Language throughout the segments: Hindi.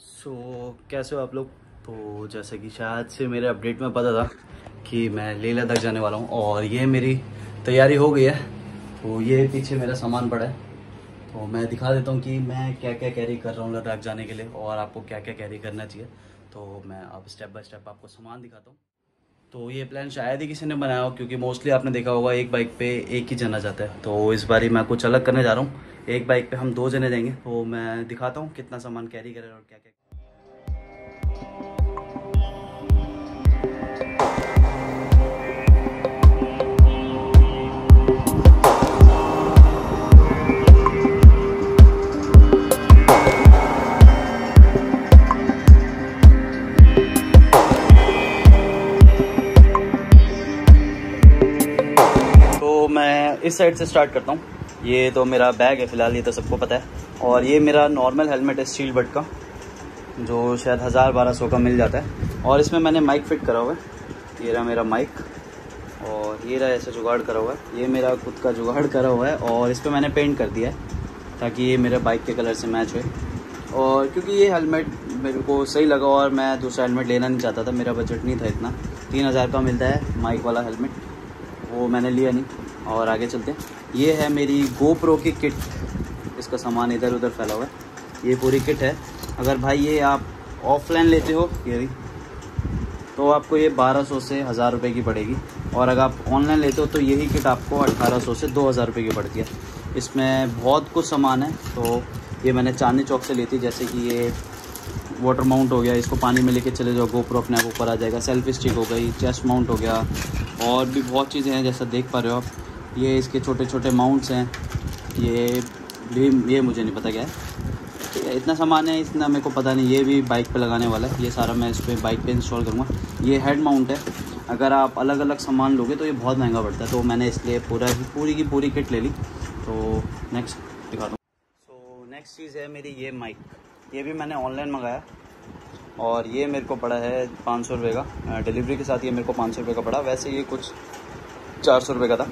सो so, कैसे हो आप लोग? तो जैसे कि शायद से मेरे अपडेट में पता था कि मैं लेह लद्दाख जाने वाला हूँ और ये मेरी तैयारी हो गई है। तो ये पीछे मेरा सामान पड़ा है। तो मैं दिखा देता हूँ कि मैं क्या क्या कैरी कर रहा हूँ लद्दाख जाने के लिए और आपको क्या क्या कैरी करना चाहिए। तो मैं अब स्टेप बाय स्टेप आपको सामान दिखाता हूँ। तो ये प्लान शायद ही किसी ने बनाया हो, क्योंकि मोस्टली आपने देखा होगा एक बाइक पे एक ही जना जाता है। तो इस बारी मैं कुछ अलग करने जा रहा हूँ। एक बाइक पे हम दो जने जाएँगे तो मैं दिखाता हूँ कितना सामान कैरी करें और क्या क्या इस साइड से स्टार्ट करता हूँ। ये तो मेरा बैग है फ़िलहाल, ये तो सबको पता है। और ये मेरा नॉर्मल हेलमेट है स्टील बट का, जो शायद हज़ार बारह सौ का मिल जाता है। और इसमें मैंने माइक फिट करा हुआ है। ये रहा मेरा माइक और ये रहा ऐसा जुगाड़ करा हुआ है। ये मेरा खुद का जुगाड़ करा हुआ है, और इस पर मैंने पेंट कर दिया है, ताकि ये मेरे बाइक के कलर से मैच हो और क्योंकि ये हेलमेट मेरे को सही लगा और मैं दूसरा हेलमेट लेना नहीं चाहता था, मेरा बजट नहीं था इतना। तीन हज़ार का मिलता है माइक वाला हेलमेट वो मैंने लिया नहीं। और आगे चलते हैं। ये है मेरी गोप्रो की किट इसका सामान इधर उधर फैला हुआ है। ये पूरी किट है। अगर भाई ये आप ऑफलाइन लेते हो, ये तो आपको ये 1200 से हज़ार रुपये की पड़ेगी। और अगर आप ऑनलाइन लेते हो तो यही किट आपको 1800 से 2000 रुपये की पड़ती है। इसमें बहुत कुछ सामान है। तो ये मैंने चांदनी चौक से ली थी। जैसे कि ये वाटर माउंट हो गया, इसको पानी में लेके चले जाओ। गोप्रो अपने आप ऊपर आ जाएगा। सेल्फी स्टिक हो गई चेस्ट माउंट हो गया। और भी बहुत चीज़ें हैं, जैसा देख पा रहे हो आप। ये इसके छोटे छोटे माउंट्स हैं। ये भी, ये मुझे नहीं पता क्या है। इतना सामान है, इतना मेरे को पता नहीं। ये भी बाइक पे लगाने वाला है। ये सारा मैं इस पर बाइक पे इंस्टॉल करूँगा। ये हेड माउंट है। अगर आप अलग अलग सामान लोगे तो ये बहुत महँगा पड़ता है। तो मैंने इसलिए पूरा पूरी की पूरी किट ले ली। तो नेक्स्ट दिखा दूँ सो नेक्स्ट चीज़ है मेरी ये माइक ये भी मैंने ऑनलाइन मंगाया। और ये मेरे को पड़ा है पाँच सौ रुपये का। डिलीवरी के साथ ये मेरे को पाँच सौ रुपये का पड़ा। वैसे ये कुछ चार सौ रुपये का था।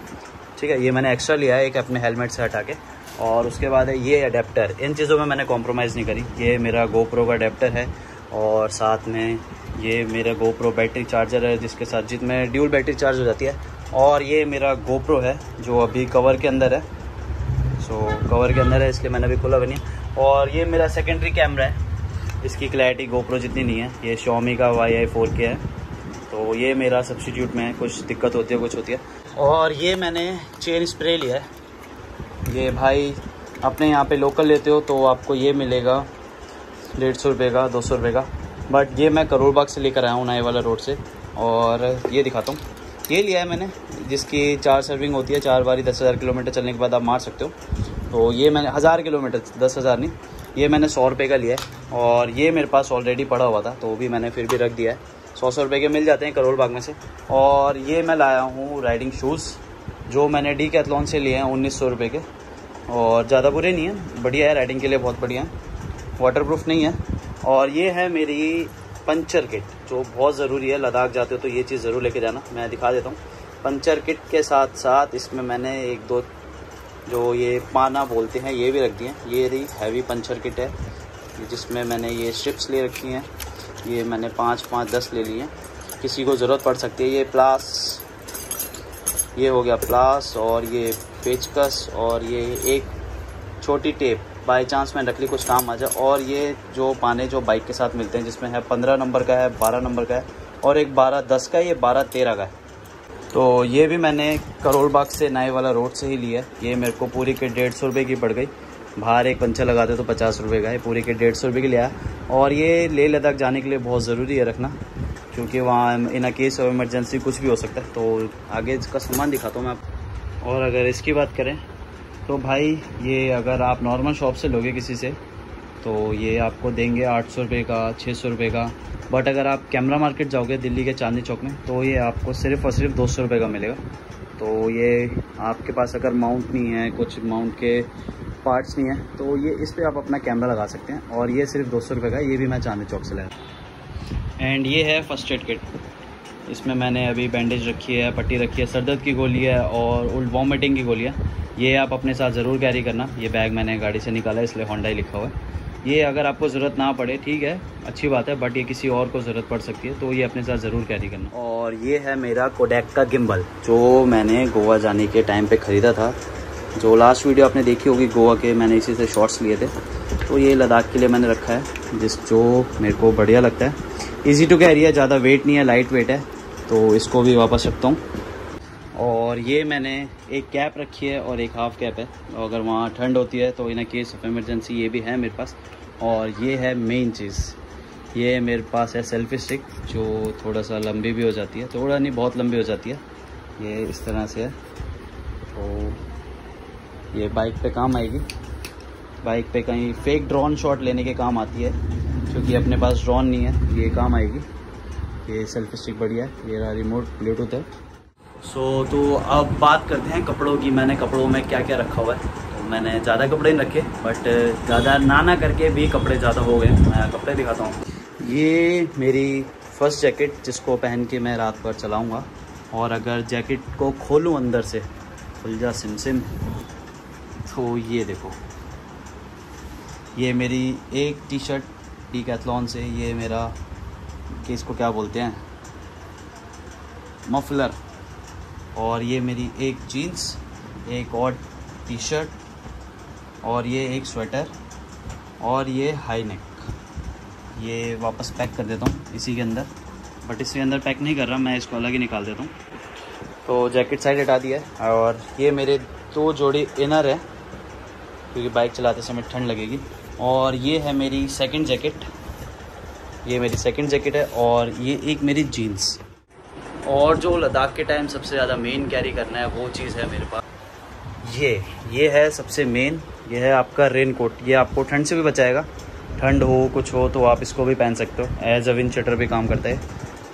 ठीक है, ये मैंने एक्स्ट्रा लिया है, एक अपने हेलमेट से हटा के। और उसके बाद है, ये अडेप्टर इन चीज़ों में मैंने कॉम्प्रोमाइज़ नहीं करी। ये मेरा गोप्रो का अडेप्टर है और साथ में ये मेरा गोप्रो बैटरी चार्जर है, जिसके साथ जिसमें ड्यूल बैटरी चार्ज हो जाती है। और ये मेरा गोप्रो है, जो अभी कवर के अंदर है। सो कवर के अंदर है, इसलिए मैंने अभी खुला बनी और ये मेरा सेकेंडरी कैमरा है। इसकी क्लैरिटी गोप्रो जितनी नहीं है। ये शॉमी का वाई आई फोर के है। तो ये मेरा सब्सिट्यूट में कुछ दिक्कत होती है, कुछ होती है। और ये मैंने चेन स्प्रे लिया है। ये भाई, अपने यहाँ पे लोकल लेते हो तो आपको ये मिलेगा, डेढ़ सौ रुपये का, दो सौ रुपये का। बट ये मैं करोड़ बाग से लेकर आया हूँ नए वाला रोड से। और ये दिखाता हूँ। ये लिया है मैंने, जिसकी चार सर्विंग होती है, चार बारी दस हज़ार किलोमीटर चलने के बाद आप मार सकते हो। तो ये मैंने, हज़ार किलोमीटर, दस हज़ार नहीं, ये मैंने सौ रुपये का लिया है। और ये मेरे पास ऑलरेडी पड़ा हुआ था तो भी मैंने फिर भी रख दिया है। सौ सौ रुपये के मिल जाते हैं करोड़ बाग में से। और ये मैं लाया हूँ राइडिंग शूज़ जो मैंने डी कैथलॉन से लिए हैं उन्नीस सौ रुपये के। और ज़्यादा बुरे नहीं हैं, बढ़िया है राइडिंग के लिए बहुत बढ़िया है। वाटर प्रूफ नहीं है। और ये है मेरी पंचर किट जो बहुत ज़रूरी है, लद्दाख जाते हो तो ये चीज़ ज़रूर लेके जाना, मैं दिखा देता हूँ। पंचर किट के साथ साथ इसमें मैंने एक दो जो ये पाना बोलते हैं, ये भी रख दिए ये रही हैवी पंचर किट है, जिसमें मैंने ये स्ट्रिप्स ले रखी हैं। ये मैंने पाँच पाँच, दस ले लिए। किसी को ज़रूरत पड़ सकती है। ये प्लास, ये हो गया प्लास और ये पेचकस और ये एक छोटी टेप। बाई चांस मैं रख ली कुछ काम आ जाए। और ये जो पाने जो बाइक के साथ मिलते हैं, जिसमें है पंद्रह नंबर का है, बारह नंबर का है और एक बारह, दस का है, ये बारह, तेरह का है। तो ये भी मैंने करोल बाग से नए वाला रोड से ही लिया ये मेरे को पूरी के डेढ़ सौ रुपये की पड़ गई। बाहर एक पंचर लगाते तो पचास रुपये का है, पूरी के डेढ़ सौ रुपये के लिया और ये लेह लद्दाख जाने के लिए बहुत ज़रूरी है रखना, क्योंकि वहाँ इन केस ऑफ़ इमरजेंसी कुछ भी हो सकता है। तो आगे इसका सामान दिखाता हूँ मैं आप और अगर इसकी बात करें तो भाई ये अगर आप नॉर्मल शॉप से लोगे किसी से तो ये आपको देंगे आठ सौ रुपये का छः सौ रुपये का। बट अगर आप कैमरा मार्केट जाओगे दिल्ली के चांदनी चौक में तो ये आपको सिर्फ़ और सिर्फ़ दो सौ रुपये का मिलेगा। तो ये आपके पास अगर माउंट नहीं है, कुछ माउंट के पार्ट्स नहीं है तो ये इस पर आप अपना कैमरा लगा सकते हैं और ये सिर्फ़ दो सौ रुपये का ये भी मैं चांदी चौक से लाया एंड ये है फ़र्स्ट एड किट इसमें मैंने अभी बैंडेज रखी है पट्टी रखी है सरदर्द की गोली है और उल्ट वॉमिटिंग की गोली है। ये आप अपने साथ ज़रूर कैरी करना। ये बैग मैंने गाड़ी से निकाला है इसलिए होंडा ही लिखा हुआ है। ये अगर आपको ज़रूरत ना पड़े ठीक है अच्छी बात है बट ये किसी और को ज़रूरत पड़ सकती है तो ये अपने साथ ज़रूर कैरी करना। और ये है मेरा कोडेक का गिम्बल जो मैंने गोवा जाने के टाइम पे ख़रीदा था। जो लास्ट वीडियो आपने देखी होगी गोवा के, मैंने इसी से शॉर्ट्स लिए थे। तो ये लद्दाख के लिए मैंने रखा है, जिस जो मेरे को बढ़िया लगता है। ईजी टू कैरी है, ज़्यादा वेट नहीं है लाइट वेट है। तो इसको भी वापस रखता हूँ। और ये मैंने एक कैप रखी है और एक हाफ़ कैप है। अगर वहाँ ठंड होती है तो इन केस ऑफ़ एमरजेंसी ये भी है मेरे पास। और ये है मेन चीज़। ये मेरे पास है सेल्फी स्टिक जो थोड़ा सा लंबी भी हो जाती है। थोड़ा नहीं, बहुत लंबी हो जाती है। ये इस तरह से है। तो ये बाइक पे काम आएगी। बाइक पे कहीं फेक ड्रोन शॉट लेने के काम आती है क्योंकि अपने पास ड्रोन नहीं है ये काम आएगी। ये सेल्फी स्टिक बढ़िया है ये रहा रिमोट ब्लूटूथ है। सो so, तो अब बात करते हैं कपड़ों की मैंने कपड़ों में क्या क्या रखा हुआ है। तो मैंने ज़्यादा कपड़े नहीं रखे बट ज़्यादा ना ना करके भी कपड़े ज़्यादा हो गए। मैं कपड़े दिखाता हूँ। ये मेरी फ़र्स्ट जैकेट जिसको पहन के मैं रात भर चलाऊँगा। और अगर जैकेट को खोलूँ अंदर से खुल जा सिम सिम तो ये देखो। ये मेरी एक टी शर्ट टी कैथलॉन से, ये मेरा, कि इसको क्या बोलते हैं? मफलर और ये मेरी एक जीन्स एक और टी शर्ट और ये एक स्वेटर और ये हाई नेक ये वापस पैक कर देता हूँ इसी के अंदर। बट इसके अंदर पैक नहीं कर रहा, मैं इसको अलग ही निकाल देता हूँ। तो जैकेट साइड हटा दिया है, और ये मेरे दो जोड़ी इनर है। क्योंकि बाइक चलाते समय ठंड लगेगी। और ये है मेरी सेकंड जैकेट ये मेरी सेकंड जैकेट है और ये एक मेरी जीन्स और जो लद्दाख के टाइम सबसे ज़्यादा मेन कैरी करना है, वो चीज़ है मेरे पास। ये ये है सबसे मेन ये है आपका रेन कोट ये आपको ठंड से भी बचाएगा। ठंड हो, कुछ हो तो आप इसको भी पहन सकते हो। एज अ विन शटर भी काम करता है।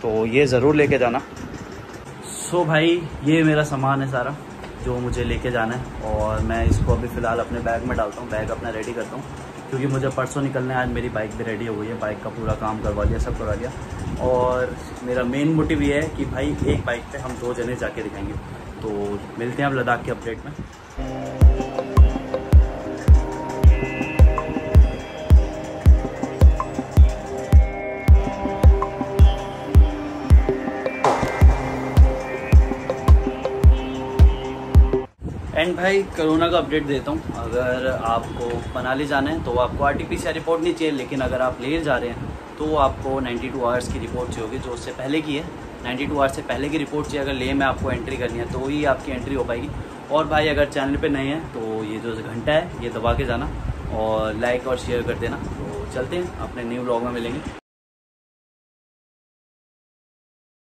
तो ये ज़रूर लेके जाना। सो so भाई, ये मेरा सामान है सारा। जो मुझे लेके जाना है और मैं इसको अभी फ़िलहाल अपने बैग में डालता हूँ, बैग अपना रेडी करता हूँ, क्योंकि मुझे परसों निकलना है, आज मेरी बाइक भी रेडी हो गई है बाइक का पूरा काम करवा लिया, सब करवा लिया। और मेरा मेन मोटिव ये है कि भाई एक बाइक पे हम दो जने जाके दिखाएँगे। तो मिलते हैं अब लद्दाख के अपडेट में। एंड भाई, कोरोना का अपडेट देता हूँ। अगर आपको मनाली जाना है तो आपको आर टी रिपोर्ट नहीं चाहिए, लेकिन अगर आप लेह जा रहे हैं तो आपको 92 आवर्स की रिपोर्ट चाहिए होगी, जो उससे पहले की है। 92 आवर्स से पहले की रिपोर्ट चाहिए, अगर लेह में आपको एंट्री करनी है तो ही आपकी एंट्री हो पाएगी। और भाई, अगर चैनल पे नए हैं तो ये जो घंटा है, ये दबा के जाना और लाइक और शेयर कर देना। तो चलते हैं, अपने न्यू ब्लॉग में मिलेंगे।